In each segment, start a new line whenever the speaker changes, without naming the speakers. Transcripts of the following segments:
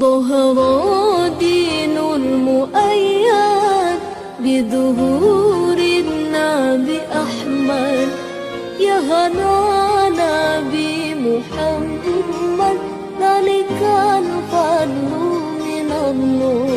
ظهر دين المؤيد بظهور النبي أحمد. يا غنى نبي بمحمد ذلك الفضل من الله.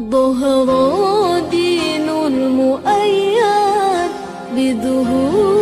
ظهر دين المؤيد بظهور